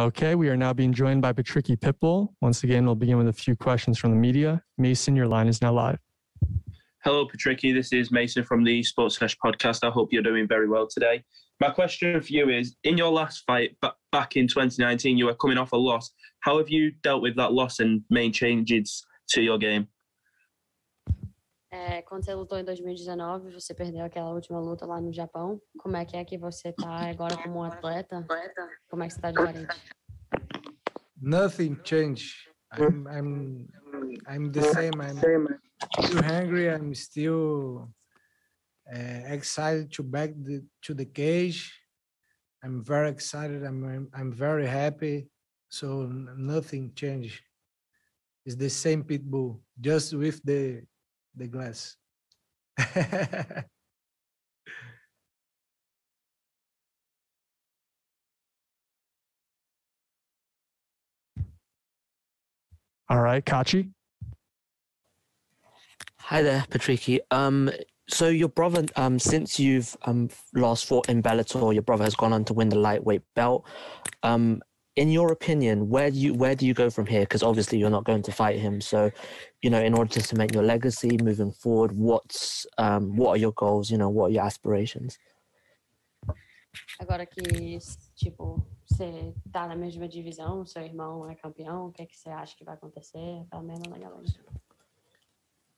Okay, we are now being joined by Patricky Pitbull. Once again, we'll begin with a few questions from the media. Mason, your line is now live. Hello, Patricky. This is Mason from the Sports Sesh podcast. I hope you're doing very well today. My question for you is In your last fight back in 2019, you were coming off a loss. How have you dealt with that loss and made changes to your game? É, quando você lutou em 2019, você perdeu aquela última luta lá no Japão. Como é que é que você está agora como um atleta? Como é que você está diferente? Nothing changed. I'm I'm I'm the same. I'm still hungry. I'm still uh, excited to back the, to the cage. I'm very excited. I'm I'm, very happy. So nothing changed. It's the same pit bull, just with the the glass. All right, Kachi. Hi there, Patricky. Um, so your brother, um, since you've um last fought in Bellator, your brother has gone on to win the lightweight belt. Um, in your opinion, where do you where do you go from here? Because obviously you're not going to fight him. So, you know, in order to cement your legacy moving forward, what's um, what are your goals? You know, what are your aspirations? Agora que tipo você tá na mesma divisão, seu irmão é campeão, o que é que você acha que vai acontecer? Pelo menos na galera.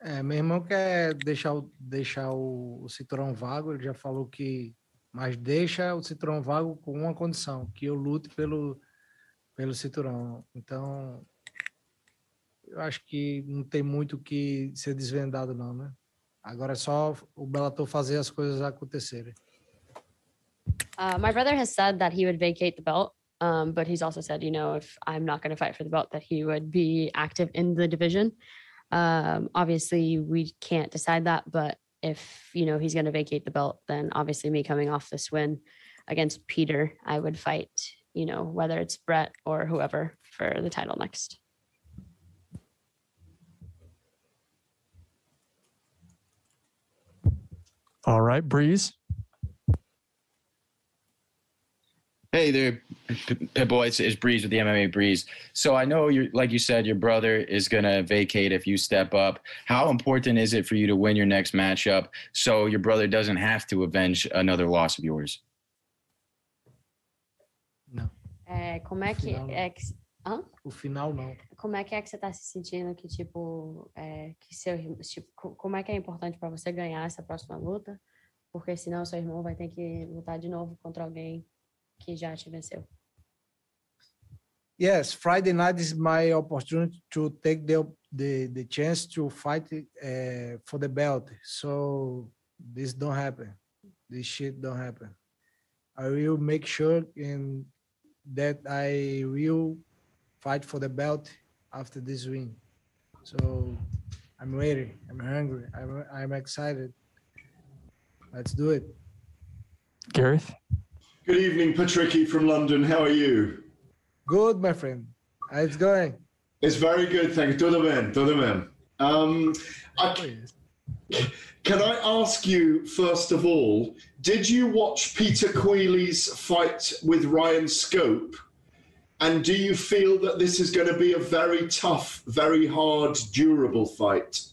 É, meu irmão quer deixar, o, deixar o, o cinturão vago, ele já falou que. Mas deixa o cinturão vago com uma condição, que eu lute pelo, pelo cinturão. Então, eu acho que não tem muito que ser desvendado, não, né? Agora é só o Bellator fazer as coisas acontecerem. Uh, my brother has said that he would vacate the belt, um, but he's also said, you know, if I'm not going to fight for the belt, that he would be active in the division. Um, obviously, we can't decide that, but if you know he's going to vacate the belt, then obviously me coming off this win against Peter, I would fight you know, whether it's Brett or whoever for the title next. All right, Breeze. Hey there, Pitbull. It's, it's Breeze with the MMA Breeze. So I know you, like you said, your brother is gonna vacate if you step up. How important is it for you to win your next matchup so your brother doesn't have to avenge another loss of yours? É, como é que é que. Hã? O final não. Como é que é que você está se sentindo que tipo é, que seu tipo, como é que é importante para você ganhar essa próxima luta? Porque senão seu irmão vai ter que lutar de novo contra alguém que já te venceu. Yes, Friday night is my opportunity to take the the, the chance to fight uh, for the belt. So this don't happen. This shit don't happen. I will make sure and that I will fight for the belt after this win. So I'm ready. I'm hungry. I'm, I'm excited. Let's do it. Gareth? Good evening, Patricky from London. How are you? Good, my friend. How's it going? It's very good, thank you. Todo bem, todo bem. Um, I, can I ask you, first of all, did you watch Peter Queally's fight with Ryan Scope? And do you feel that this is going to be a very tough, very hard, durable fight?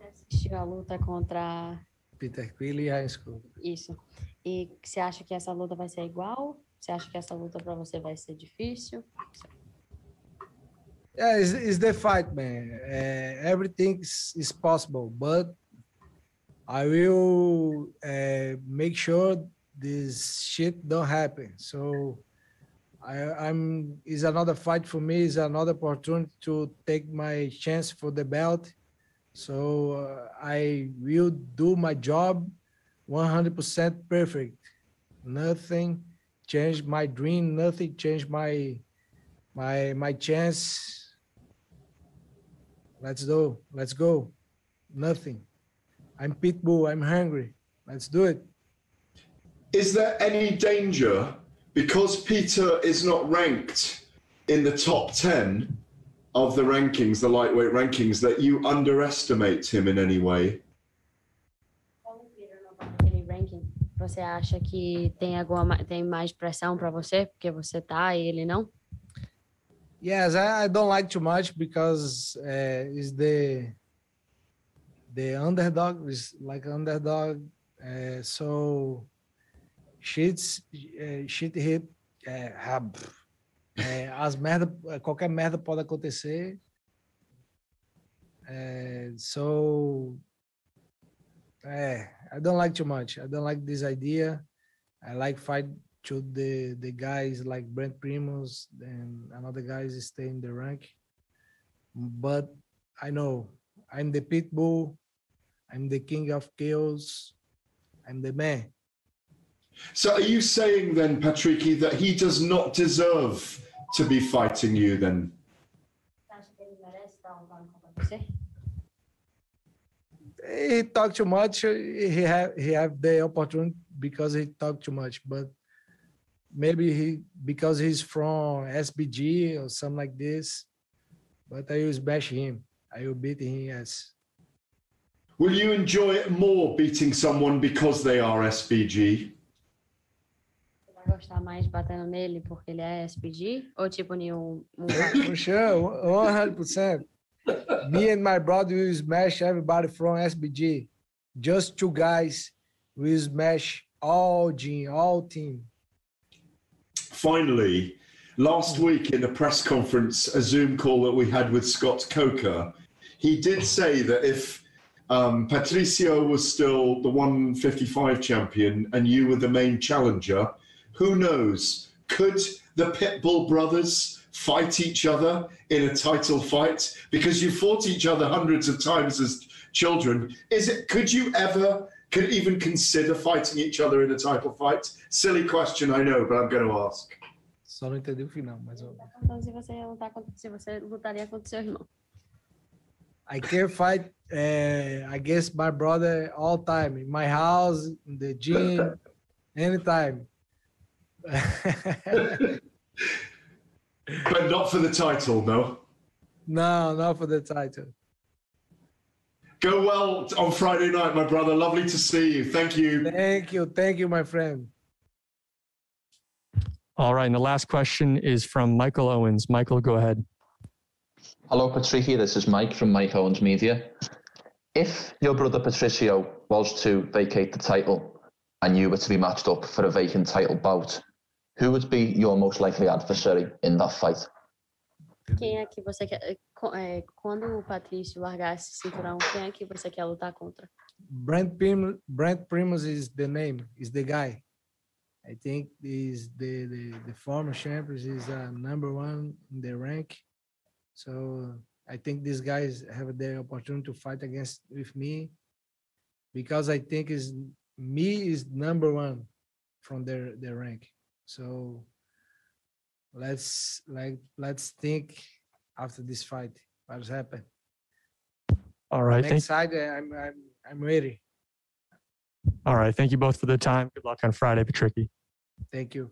Assistiu a luta contra Peter Queeley e Ryan Scope. Isso. E você acha que essa luta vai ser igual? Você acha que essa luta para você vai ser difícil? Yeah, it's, it's the fight, man. Uh, everything is, possible, but I will uh, make sure this shit don't happen. So I, I'm is another fight for me. Is another opportunity to take my chance for the belt. So uh, I will do my job 100% perfect. Nothing changed my dream. Nothing changed my my my chance Let's go. Let's go. Nothing. I'm Pitbull. I'm hungry. Let's do it. Is there any danger because Peter is not ranked in the top 10 of the rankings, the lightweight rankings, that you underestimate him in any way? Any ranking, Você acha que tem alguma tem mais pressão para você porque você tá e ele não? Yes, I, I don't like too much because uh, it's the the underdog is like underdog. Uh, so uh, shit hit uh, hab- uh, as merda qualquer merda pode acontecer. So I don't like too much. I don't like this idea. I like fight to the the guys like Brent Primus and another guys stay in the rank. But I know I'm the pit bull. I'm the king of chaos. I'm the man. So are you saying then, Patricky, that he does not deserve to be fighting you then? Você acha que ele merece estar lutando contra você? He talked too much. He have he have the opportunity because he talked too much. But maybe he because he's from SBG or something like this. But I will bash him. I will beat him. Yes. Will you enjoy it more beating someone because they are SBG? Você vai gostar mais batendo nele porque ele é SBG ou tipo nenhum um For sure, one hundred percent. Me and my brother will smash everybody from SBG. Just two guys will smash all gene, all team. Finally, last week in a press conference, a Zoom call that we had with Scott Coker, he did say that if um, Patricio was still the 155 champion and you were the main challenger, who knows? Could the Pitbull brothers fight each other in a title fight? Because you fought each other hundreds of times as children. Is it? Could you ever? Could even consider fighting each other in a title fight? Silly question, I know, but I'm going to ask. Só não entendi o final, mas eu- Então, se você ia lutar contra, se você lutaria contra seu irmão. I can fight uh, against my brother all time in my house, in the gym, anytime. But not for the title, no. no, not for the title. Go well on Friday night, my brother. Lovely to see you. Thank you. Thank you, thank you, my friend. All right. And the last question is from Michael Owens. Michael, go ahead. Hello, Patricia. This is Mike from Mike Owens Media. If your brother Patricio was to vacate the title and you were to be matched up for a vacant title bout, who would be your most likely adversary in that fight? Quem é que você quer eh, eh, quando o Patrício largar esse cinturão, quem é que você quer lutar contra? Brent Prim, Brent Primus is the name, is the guy. I think is the the, the former champions is uh, number one in the rank. So I think these guys have the opportunity to fight against with me because I think is me is number one from their their rank. So let's like let's think after this fight what's happened. All right. I'm excited. I'm I'm I'm ready. all right. Thank you both for the time. Good luck on Friday, Patricky. Thank you.